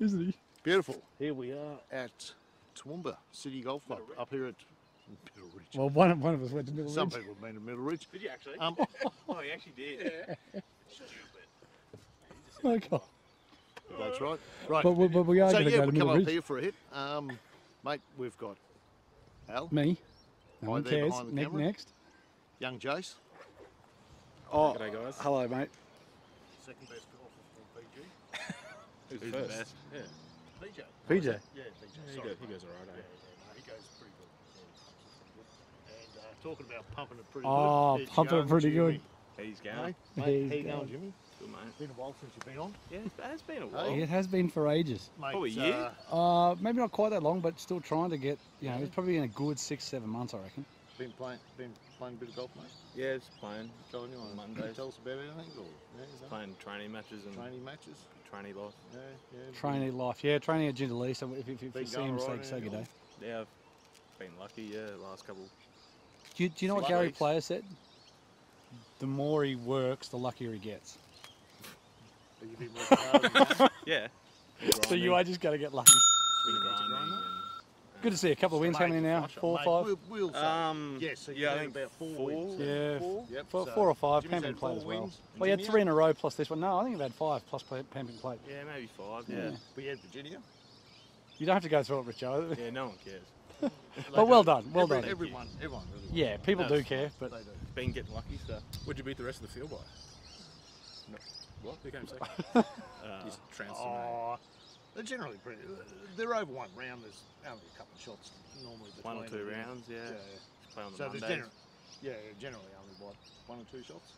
isn't he? Beautiful. Here we are at Toowoomba City Golf Club up here at Middle Ridge. Well, one of, one of us went to Middle Some Ridge. people have been to Middle Ridge. Did you actually? Um, oh, you actually did. Oh, God. that's right. Right. But, we- but we are so going to go to we'll come Middle up Ridge. here for a hit. Um, mate, we've got Al, Me. No one there cares. behind the Ne- camera. next. young Jace, Oh, G'day, guys. hello, mate. second best golfer from PG. Who's, Who's the the best? best? Yeah. PJ. PJ. Yeah, PJ. he, goes, he goes alright, eh? yeah, no, he goes pretty good. Yeah. And uh, talking about pumping it pretty Oh, good. there's pumping it pretty Jimmy. good. He's Hey, going. mate, He's how you going. going, Jimmy? Good, mate. Been a while since you've been on. Yeah, it's- it's been a Hey. while. It has been for ages. Mate, Probably a year. Uh, Uh, maybe not quite that long, but still trying to get. You know, it's probably been a good six, seven months, I reckon. been playing, been playing a bit of golf, mate. Yeah, it's playing. Telling you on Mondays. Tell us about anything, or yeah, Playing training matches and training matches. Training life. Yeah, yeah. Training life. Yeah, training at Jindalee. So if, if, if Been you see going him, say, right say good day. Yeah, I've been lucky, yeah, last couple. Do you, do you know what Gary weeks. Player said? The more he works, the luckier he gets. But you've been working hard. Yeah. So you are just going to get lucky. Been grinding grinding and- Good to see a couple of wins. How many now? Four or five? We'll, we'll say. Um, yes, so yeah, I think about four, four. wins. Yeah, four. Yep, Four, so four or five. Jimmy's Pamping plate four as well. wins. Well, you had three in a row plus this one. No, I think you've had five plus pa- Pamping plate. Yeah, maybe five. Yeah. Yeah. We had Virginia. You don't have to go through it, Richo. Yeah, no one cares. They But well done, well Every- done. Everyone, everyone really. Yeah, people No, do care, fine. but They do. Been getting lucky, so. Would you beat the rest of the field by? No. What? Who came second? Uh, Just transfer. They're generally pretty. They're over one round. There's only a couple of shots normally. Between one or two them. rounds, yeah. Yeah. Play on the So there's Mondays. generally, yeah, yeah, generally only what one or two shots.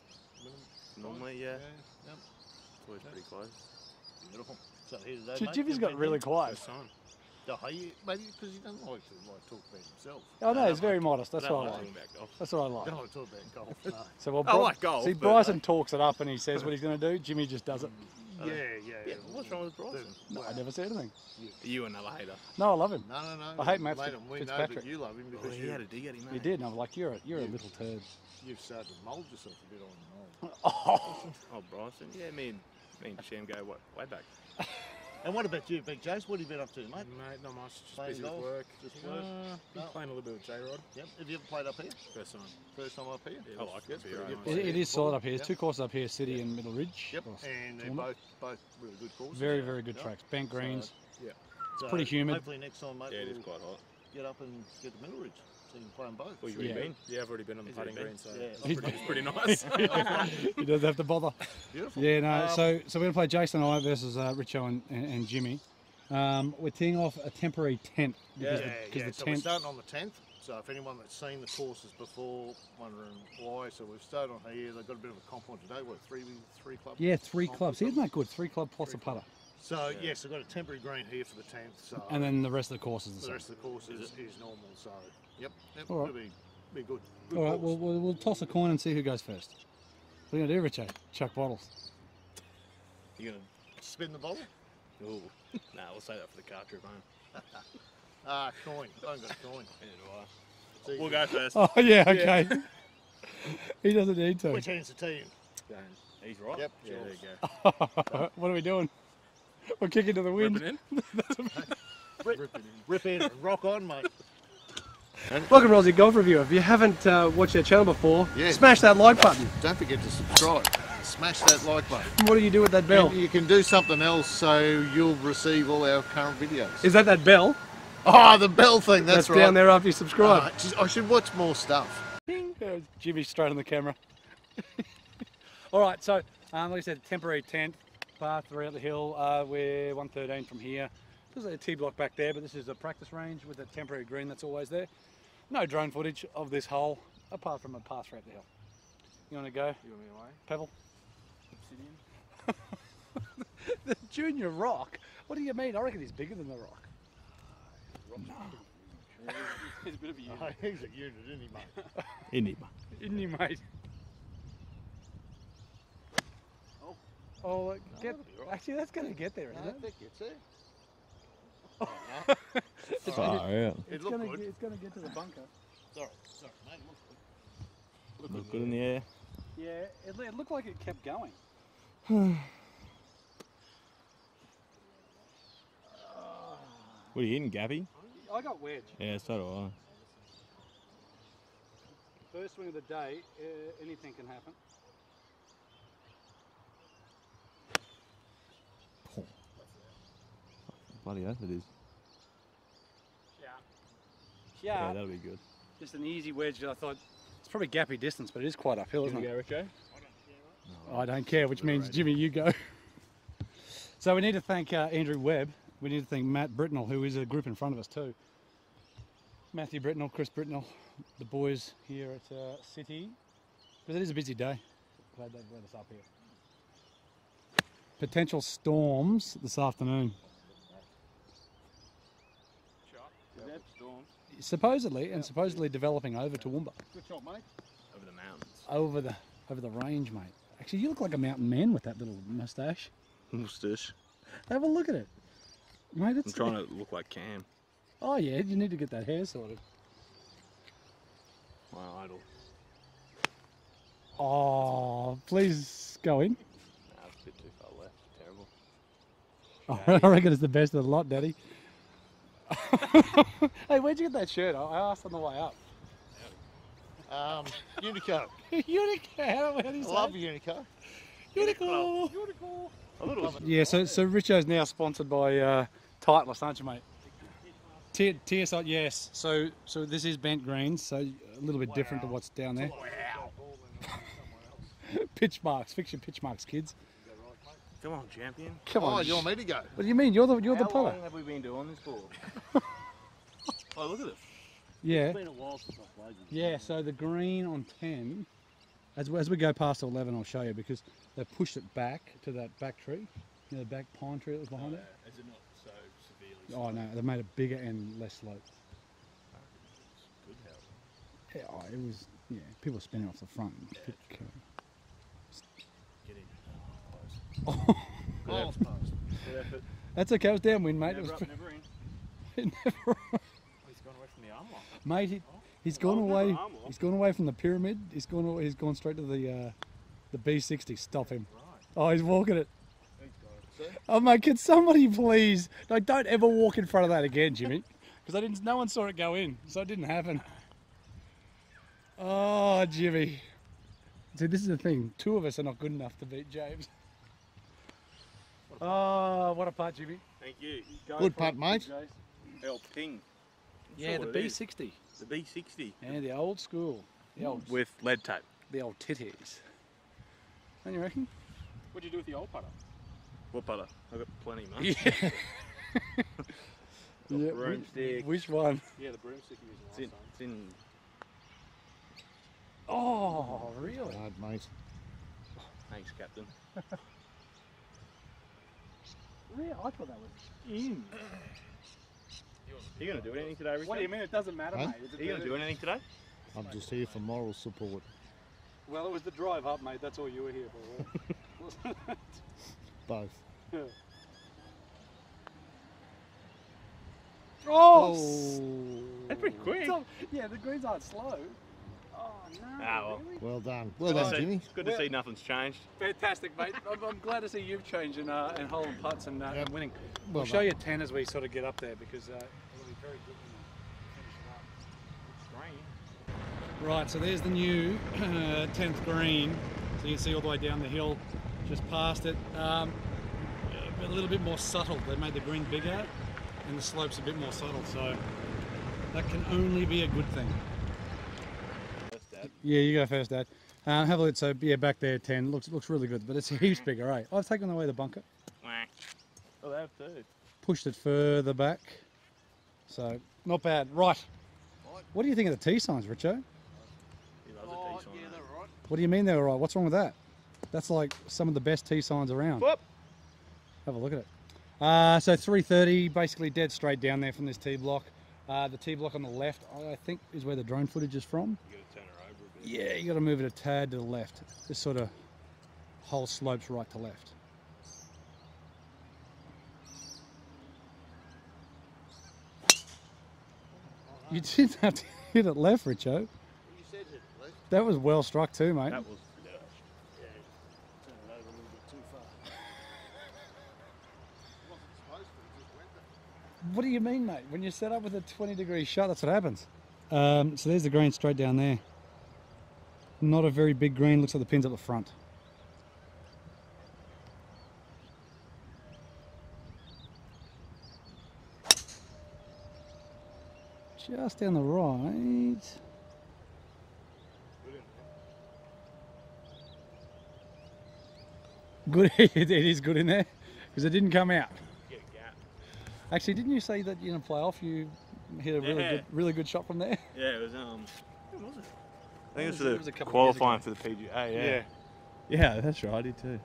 Normally, Yeah. yeah. Yep. It's always pretty close. Beautiful. So here's that. J- mate. Jimmy's Good got really here. quiet. First time. Oh, you, maybe because he doesn't like to like talk about himself. Oh no, he's very like- modest. That's I what I like like. talking about golf. That's what I Don't like. want to talk about golf. No. So well, I Bri- like golf, See, but- Bryson talks it up and he says what he's going to do. Jimmy just does it. Mm, yeah, yeah, Yeah, what's wrong with The- Bryson? No, I never said anything. You another hater. No, I love him. No, no, no. I hate Matt Mate, Fitz- we know Fitzpatrick. that you love him because Well, he you, had a dig at him, mate. He eh? did, and I'm like, you're a, you're a little turd. you've started to mould yourself a bit on mould. Oh, Oh, Bryson. Yeah, me and, me and Sham go what, way back. And what about you, Big Jace? What have you been up to, mate? Mate, not much. Just Playing busy golf? with work. Just Uh, work? been No. playing a little bit with J-Rod. Yep. Have you ever played up here? First time. First time up here? Yeah, I like it. Yes, pretty good. it, it is solid up here. There's Yep. two courses up here, City and Middle Ridge. Yep. Or And they're both both really good courses. Very, very good Yep. tracks. Bent greens. So pretty humid. Hopefully next time, mate, Yeah, it is we'll quite hot. get up and get the Middle Ridge. So you can play them both. Well, you Yeah. already been? Yeah, I've already been on the He's putting been. green, so Yeah. it's pretty, it's pretty nice. he doesn't have to bother. Beautiful. Yeah, no. Um, so, so we're gonna play Jason and I versus uh, Richo and, and, and Jimmy. Um, we're teeing off a temporary tent Yeah, because yeah. the, because the So we're starting on the 10th. So if anyone that's seen the courses before, wondering why, so we've started on here. They've got a bit of a comp on today. What three three club? Yeah, three comp clubs. Isn't that good? Three club plus a Three club. putter, So yes, I've got a temporary green here for the 10th. So and then the rest of the courses the the same. rest of the course is, is normal. So yep, yep All right. it'll be be good. good All right, course. we'll, we'll, we'll toss a coin and see who goes first. What are you gonna do, Richo? Chuck bottles. You gonna? spin the bottle. Ooh. nah, we'll save that for the car trip home. Ah, coin. I haven't got a coin. Neither do I. We'll go first. Oh yeah, okay. he doesn't need to. Which hand's the team? He's right. Yep, Yeah, there you go. what are we doing? We're kicking to the wind. Ripping in. Rip, rip in and rock on, mate. Welcome, Aussie Golf Review. If you haven't uh, watched our channel before, Yeah. smash that like button. Don't forget to subscribe. Smash that like button. What do you do with that bell? And you can do something else so you'll receive all our current videos. Is that that bell? Oh, the bell thing. That's, That's right. down there after you subscribe. Ah, geez, I should watch more stuff. Yeah, Jimmy straight on the camera. All right, so um, like I said, temporary tent, par three at the hill. Uh, we're 113 from here. There's a tee block back there, but this is a practice range with a temporary green that's always there. No drone footage of this hole, apart from a par three at the hill. You want to go, You want me away? Pebble? Obsidian? The junior rock? What do you mean? I reckon he's bigger than the rock. He's a bit of a Oh, he's a unit, isn't he, mate? Enigma. Isn't he, mate? Oh. Oh, get, that'll be all right. actually, that's going to get there, isn't No, it? that gets there. Oh, no. It's Far gonna- out. It It's gonna, good. get, it's gonna get to the bunker. Sorry, sorry, mate. Look good. Look good in the air. Yeah, it, it looked like it kept going. What are you hitting, Gabby? I got wedge. Yeah, so do I. First swing of the day, uh, anything can happen. Bloody oath it is. Yeah. Yeah, Yeah. that'll be good. Just an easy wedge. that I thought it's probably gappy distance, but it is quite uphill, isn't it? go, Richo? I don't care, which means Jimmy, you go. so we need to thank uh, Andrew Webb. We need to thank Matt Britnell, who is a group in front of us too. Matthew Britnell, Chris Britnell, the boys here at uh, City. Because it is a busy day. Glad they've let us up here. Potential storms this afternoon. Supposedly, and supposedly developing over Toowoomba. Good shot, mate. Over the mountains. Over the over the range, mate. Actually, you look like a mountain man with that little mustache. Moustache. Have a look at it. Mate, it's I'm trying to look like Cam. Oh yeah, you need to get that hair sorted. My idol. Oh, please go in. Nah, it's a bit too far left. Terrible. I reckon it's the best of the lot, Daddy. hey, where'd you get that shirt? I asked on the way up. Um, Uniqlo. Uniqlo. How, how do you I say love it? Uniqlo. Uniqlo. A little. Yeah, so so Richo's now sponsored by uh, Titleist, aren't you, mate? T- TSI, yes. So so this is bent greens, so a little bit different to what's down there. pitch marks, fix your pitch marks, kids. Come on, champion. Come Oh, on. you want me to go? What do you mean? You're the you're the How long have we been doing this for? oh, look at it. Yeah. been a while since I played this. Yeah, so the green on 10, as, as we go past 11, I'll show you because they pushed it back to that back tree, you know, the back pine tree that was behind it. Uh, is it not so severely? Oh no, they made it bigger and less slope. Good help. Yeah, oh, it was, yeah, people spinning off the front. Pick, Get in. uh, Miles past. Good effort. that's okay, it was downwind, mate. It Never was, up, never in. it never, He's gone away from the arm lock. mate, he, he's gone Oh, away. He's gone away from the pyramid. He's gone. He's gone straight to the uh, the B60. Stop him. Oh, he's walking it. Oh mate, can somebody please? Like, don't ever walk in front of that again, Jimmy, because I didn't. No one saw it go in, so it didn't happen. Oh, Jimmy. See, this is the thing. Two of us are not good enough to beat James. Oh, what a putt, Jimmy. Thank you. Go Good for it, putt, mate. Jace. El Ping. Yeah, the B60. The B60. Yeah, the old school. The old, With lead tape. the old titties. Don't you reckon? What'd you do with the old putter? What butter? I've got plenty, mate. Yeah. yeah. broomstick. Which one? Yeah, the broomstick you It's used in, it's in Oh, really? Hard, mate. Thanks, Captain. Really? I thought that was in. Are you going to do anything today, Richard? What do you mean? It doesn't matter, Huh? mate. It's a Are you going to do anything today? I'm just here for moral support. Well, it was the drive up, mate. That's all you were here for. wasn't it? Both. oh! Oh. That's pretty quick. So- yeah, the greens aren't slow. Oh, no. Ah, well. really? Well done. Well Good done, see- Jimmy. Good to see nothing's changed. Fantastic, mate. I'm, I'm glad to see you've changed in, uh, in hole and putts and, uh, and Yep. winning. Well we'll show you 10 as we sort of get up there because uh, it'll be very good when we finish it up. Right, so there's the new 10th green. So you can see all the way down the hill, just past it. Um, a little bit more subtle. They made the green bigger and the slope's a bit more subtle. So that can only be a good thing. Yeah, you go first, Dad. Uh, have a look. So yeah, back there, 10 looks looks really good, but it's heaps bigger, right? I've taken away the bunker, Oh, they have too. pushed it further back. So not bad. Right. What do you think of the tee signs, Richo? He loves a piece on that. What do you mean they're all right? What's wrong with that? That's like some of the best tee signs around. Whoop. Have a look at it. Uh, so 330, basically dead straight down there from this tee block. Uh, the tee block on the left, I think, is where the drone footage is from. Yeah, you got to move it a tad to the left. This sort of whole slopes right to left. You didn't have to hit it left, Richo. You it, Lee. That was well struck too, mate. That was. Turn it over a little bit too far. wasn't supposed to, it just went there. What do you mean, mate? When you set up with a 20 degree shot, that's what happens. Um, so there's the green straight down there. Not a very big green, looks like the pin's up the front. Just down the right. Good, it is good in there because it didn't come out. Get a gap. Actually, didn't you say that in a playoff you hit a really Yeah. good, really good shot from there? Yeah, it was um. Was it? I think it was, for the was a couple of years qualifying for the PGA. Yeah. Yeah, that's right. I did too.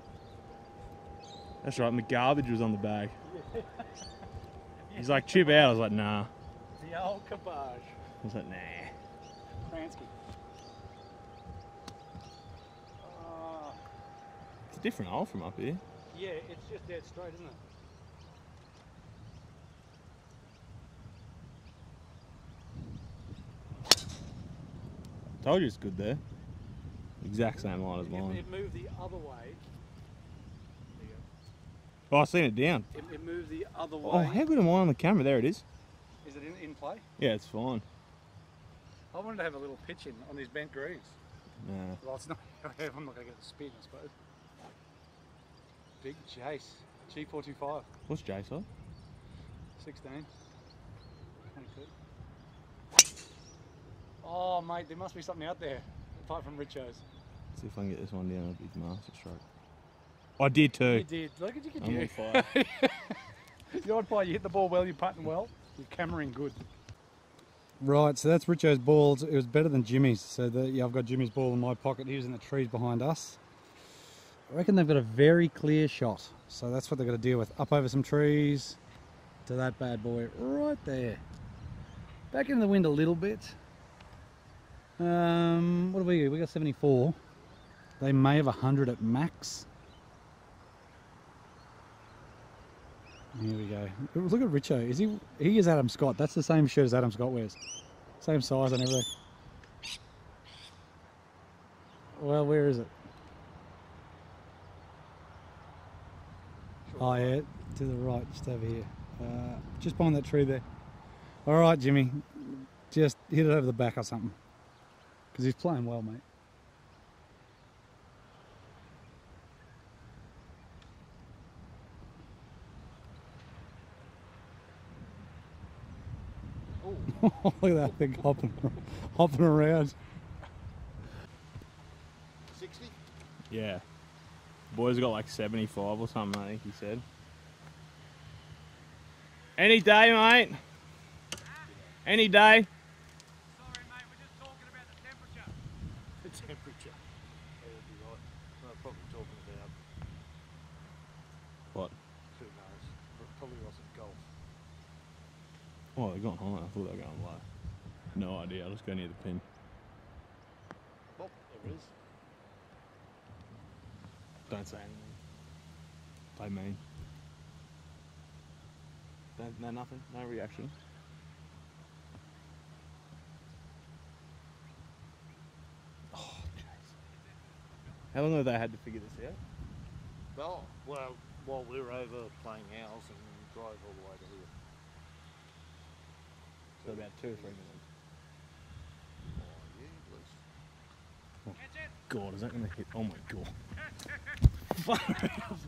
That's right. And the garbage was on the bag. He's like, chip out. I was like, nah. The old cabage. I was like, nah. Kransky. Uh, It's a different hole from up here. yeah, it's just dead straight, isn't it? Told you it's good there. Exact same line as mine. it moved the other way. Oh, I seen it down. It, it moved the other oh, way. Oh, how good am I on the camera? There it is. Is it in, in play? Yeah, it's fine. I wanted to have a little pitch in on these bent greens. Nah. Well, it's not. I'm not going to get the spin, I suppose. Big Jace. G425. What's Jason? 16. 22. Oh, mate, there must be something out there apart from Richo's. See if I can get this one down a big master stroke. I did too. You did. Look at you, I'm on you. fire. The odd play, you hit the ball well, you're putting well, you're cameraing good. Right, so that's Richo's balls. It was better than Jimmy's. So the, yeah, I've got Jimmy's ball in my pocket. He was in the trees behind us. I reckon they've got a very clear shot. So that's what they've got to deal with. Up over some trees to that bad boy right there. Back in the wind a little bit. Um, what do we We got 74. They may have 100 at max. Here we go. Look at Richo. Is he? He is Adam Scott. That's the same shirt as Adam Scott wears. Same size and everything. Well, where is it? Oh yeah, to the right, just over here. Uh, just behind that tree there. All right, Jimmy. Just hit it over the back or something. Because he's playing well, mate. Oh. Look at that thing hopping, hopping around. 60? Yeah. Boys got like 75 or something, I think he said. Any day, mate. Any day. The temperature. Yeah, would be right. No, probably talking about, What? who knows, but probably wasn't golf. Oh, they're going high. I thought they were going live. No idea. I'll just go near the pin. Well, there is. Don't say anything. Play mean. Don't, no, nothing. No reaction. Oh, jeez. How long have they had to figure this out? Oh, well, while we were over playing ours and drove all the way to here. So about two or three minutes. Oh, yeah, at least. God, is that going to hit? Oh my god.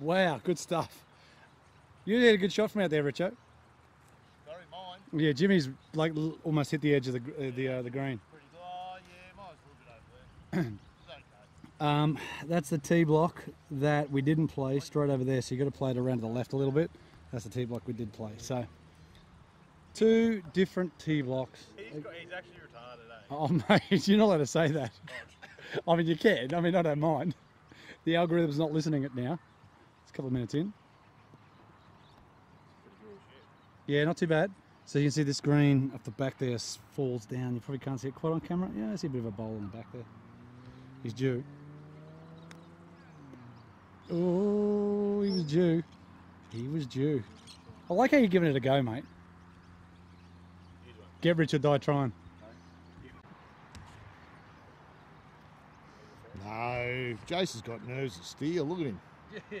Wow, good stuff. You had a good shot from out there, Richo. Sorry, mine. Yeah, Jimmy's like almost hit the edge of the uh, the uh, the green. Um, that's the tee block that we didn't play straight over there. So you got to play it around to the left a little bit. That's the tee block we did play. So two different tee blocks. He's, got, he's actually retarded, eh? Oh mate, you're not allowed to say that. I mean, you can. I mean, I don't mind. The algorithm's not listening it now. It's a couple of minutes in. Yeah, not too bad. So you can see this green up the back there falls down. You probably can't see it quite on camera. Yeah, I see a bit of a bowl in the back there. He's due. Oh, he was due. He was due. I like how you're giving it a go, mate. Get Richard die trying. No, Jason's got nerves of steel. Look at him. Yeah.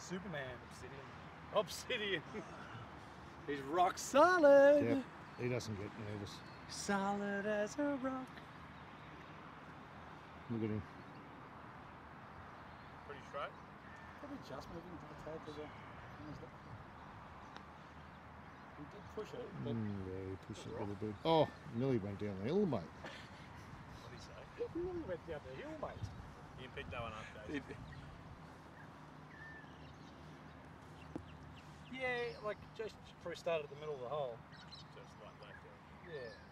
Superman obsidian. Obsidian. He's rock solid. Yep. He doesn't get nervous. Solid as a rock. Look at him. Pretty straight. Probably just moving to the tail to the. He did push it, but Mm, yeah, he pushed it a little bit. Oh, nearly went down the hill, mate. What do you say? he really went down the hill, mate. You picked that one up, Jason. Yeah, like just probably started at the middle of the hole. Just like left there.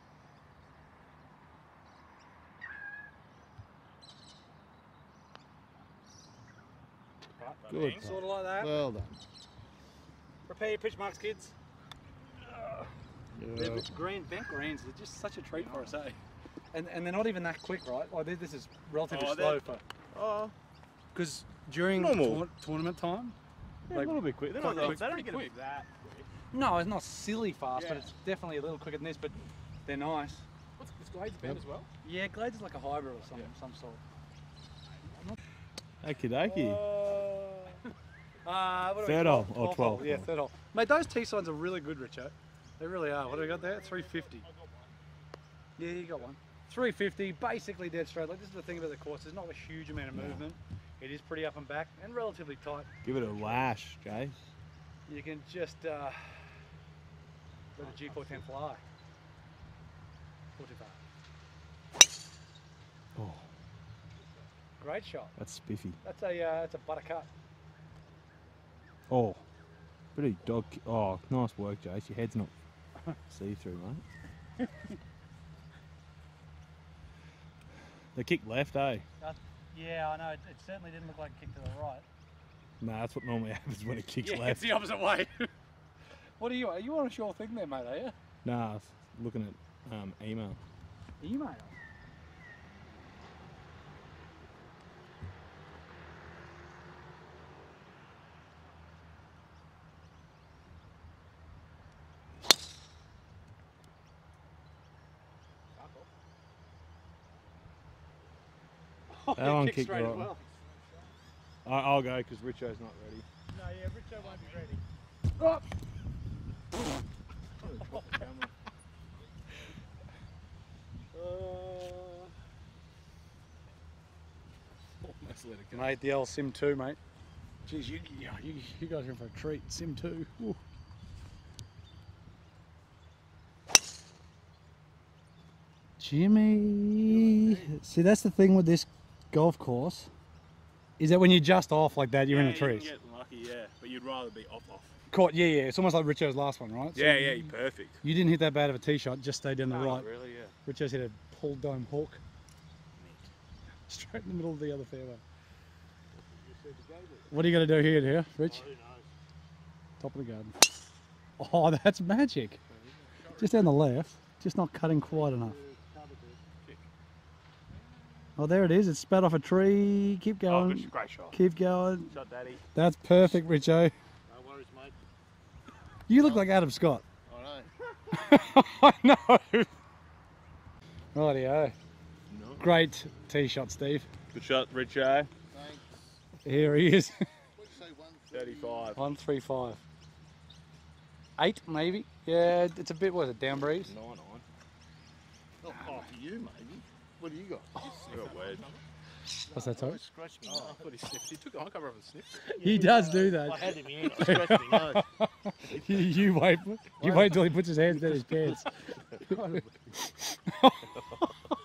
Yeah. Good. Sort of like that. Well done. Prepare your pitch marks, kids. They're Yeah. green bent greens. They're just such a treat for us, eh? And and they're not even that quick, right? Like this- this is relatively Oh, slow they're- for Oh, because during tour- tournament time. yeah, Like, a little bit quick. They're not, quick, they don't get quick. quick. that quick. No, it's not silly fast, but it's definitely a little quicker than this. But they're nice. What's this Glades band as well? Yeah, Glades is like a hybrid or some some sort. Okie dokie. Uh, what do Third hole, or 12? Yeah, third hole. Mate, those tee signs are really good, Richo. They really are. What do we got there? 350. Yeah, you got one. 350, basically dead straight. Like this is the thing about the course. There's not a huge amount of movement. It is pretty up and back and relatively tight. Give it a lash, Jay. You can just uh, let the G410 fly. 45. Oh, Great shot. that's spiffy. That's a uh, that's a buttercut. Oh, bit of dog. Oh, nice work, Jace. Your head's not see through, mate. they kicked left, eh? Yeah, I know. It, it certainly didn't look like a kick to the right. Nah, that's what normally happens when it kicks yeah, left. it's the opposite way. what are you? Are you on a sure thing there, mate? Are you? Nah, I was looking at um, email. Email. Oh, That one kicked kicked right. well. I, I'll go because Richo's not ready. No, yeah, Richo won't be ready. Almost let it go. Mate, the old Sim 2, mate. Jeez, you, you, you, you guys are in for a treat. Sim 2. Ooh. Jimmy. See, that's the thing with this golf course, is that when you're just off like that, you're in the trees. You get lucky, yeah, but you'd rather be off off. Caught, yeah, yeah. It's almost like Richo's last one, right? So Yeah, yeah, you're perfect. You didn't hit that bad of a tee shot, just stayed down the No, right. Really, yeah. Richo's hit a pulled dome hook. Straight in the middle of the other fairway. What are you going to do here, here, Rich? Top of the garden. Oh, that's magic. Just down the left, just not cutting quite enough. Oh, there it is. It's spat off a tree. Keep Oh, going. good, great shot. Keep going. Shot, Daddy. That's perfect, Richo. No worries, mate. You look like Adam Scott. I know. I know. Rightio. No. Great tee shot, Steve. Good shot, Richo. Thanks. Here he is. What'd you say, 130? 35. One three five. Eight maybe. Yeah, it's a bit. What is it? Down breeze. Nine nine. Oh, oh, for you, maybe. What do you got? I got wedge. What's that? Sorry. Oh, me. Oh, I thought he sniffed. He took the high cover up and sniffed it. He does do I that. had him in. I scratched me nose. you, you wait. You wait till he puts his hands down his pants.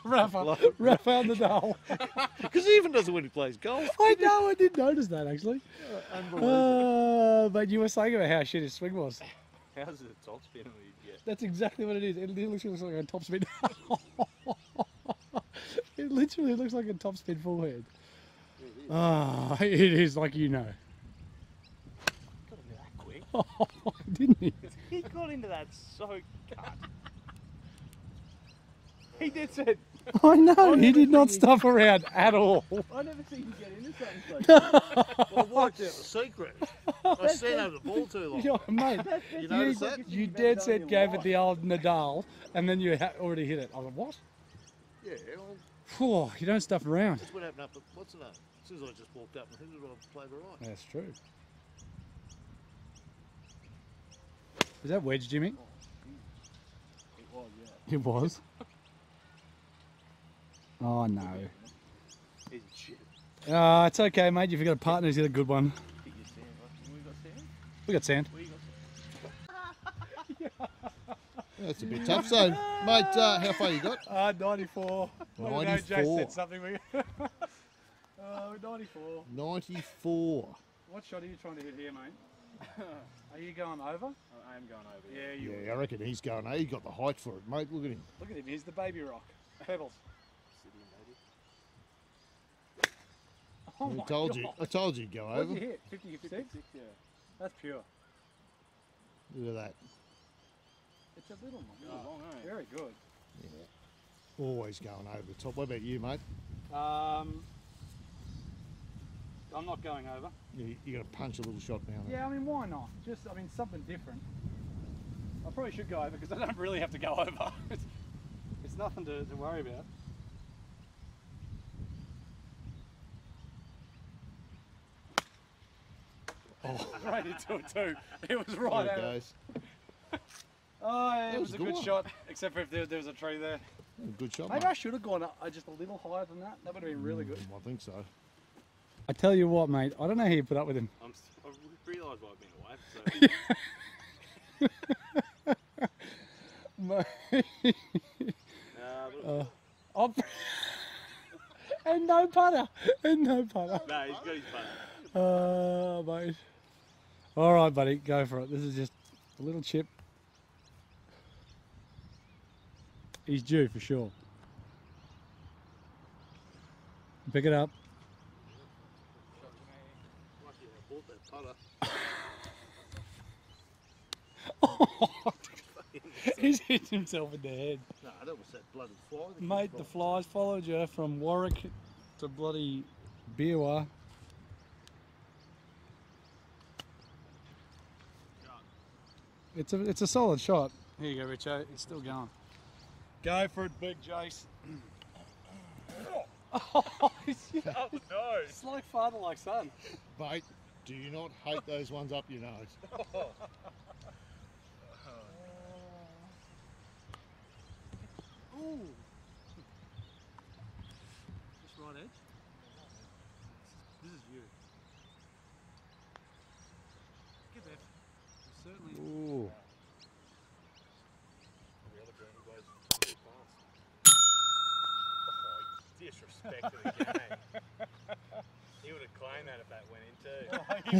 Rafa, Rafa Nadal. Because he even doesn't when he plays golf. I know. I did notice that actually. Unbelievable. Uh, but you were saying about how shit his swing was. How's it top spin when you get? That's exactly what it is. It literally looks like a top spin. It literally looks like a top spin full head. Ah, it is like you know. Got into that quick. Didn't he? He got into that so cut. he did said, I know. He did not stuff around at all. I never seen you get into something like that. Well, I worked out the secret. I stand over the ball too long. Yeah, mate, You you, notice that? you dead set gave it the old Nadal, and then you ha- already hit it. I was like, what? Yeah, well, Whew, you don't stuff around. That's what happened up at, what's the name? As soon as I just walked up, and who did I play the right? That's true. Is that wedge, Jimmy? It was, yeah. It was. Oh no. He's shit. Uh, it's okay, mate. If you've got a partner who's got a good one. Hit your sand. We got sand? We got sand. We got That's a bit tough. So, mate, uh, how far you got? Uh, 94. I don't Jay 94. said something. We... uh, 94. 94. What shot are you trying to hit here, mate? Are you going over? I am going over. Yeah, you. Yeah, I reckon he's going. over. He got the height for it, mate. Look at him. Look at him. He's the baby rock. Pebbles. Oh I my told you. I told you he'd go What did over. you hit? 56? yeah. That's pure. Look at that. It's a little one. Oh, long, eh? Very good. Always going over the top. What about you, mate? Um, I'm not going over. You, you got to punch a little shot down there. Yeah, I mean, why not? Just, I mean, something different. I probably should go over because I don't really have to go over. it's, it's nothing to, to worry about. Oh, right into it too. It was right There at it it. goes. Oh, yeah, it was, was a a good good one. shot, except for if there, there was a tree there. Good shot, Maybe mate. I should have gone up, uh, just a little higher than that. That would have been really good. Mm, I think so. I tell you what, mate, I don't know how you put up with him. I'm, s- I realised why I've been away. So, uh, Oh. and no putter. And no putter. no, he's got his putter. Oh, mate. All right, buddy, go for it. This is just a little chip. He's due for sure. Pick it up. Lucky I bought that putter. He's hit himself in the head. No, that was that bloody fly. that Mate, the flies followed you from Warwick to bloody Beerwah. It's a it's a solid shot. Here you go, Richo. It's still going. Go for it, big Jace. oh, it's, Oh, no. it's like father like son. Mate, do you not hate those ones up your nose? Ooh. Just right edge. This is you. Get that. Certainly. Ooh. Disrespect to the game. he would have claimed that if that went in too. I'll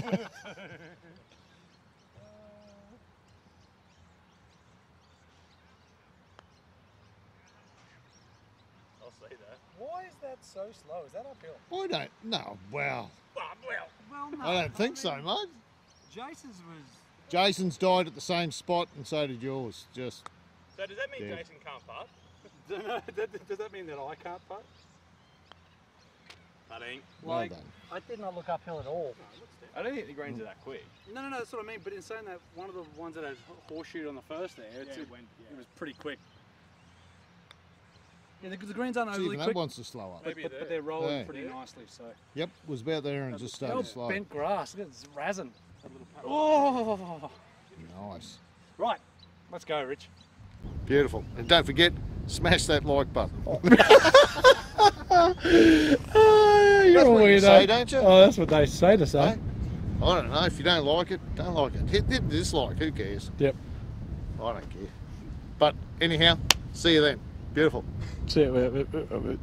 see that. Why is that so slow? Is that uphill? I don't. No, wow. Oh, well. Well, no. I don't think so, mate. Jason's was. Jason's died at the same spot, and so did yours. Just So does that mean Yeah. Jason can't putt? Does that mean that I can't putt? Putting. well Like, done. I did not look uphill at all. I don't think the greens are that quick. No, no, no, that's what I mean. But in saying that, one of the ones that had horseshoe on the first there, Yeah, it, it went- yeah. it was pretty quick. Yeah, the, the greens aren't See, overly even that quick, wants to slow up. but, but, but they're rolling Yeah. pretty nicely. So Yep, was about there and just started oh, to slow. bent grass. Look at this razzing. Oh, Nice. right. Let's go, Rich. Beautiful. And don't forget, smash that like button. Oh, Ah, that's you're a what you say, don't you? Oh, that's what they say to say. Hey? I don't know. If you don't like it, don't like it. Hit, hit dislike. Who cares? Yep. I don't care. But anyhow, see you then. Beautiful. See you.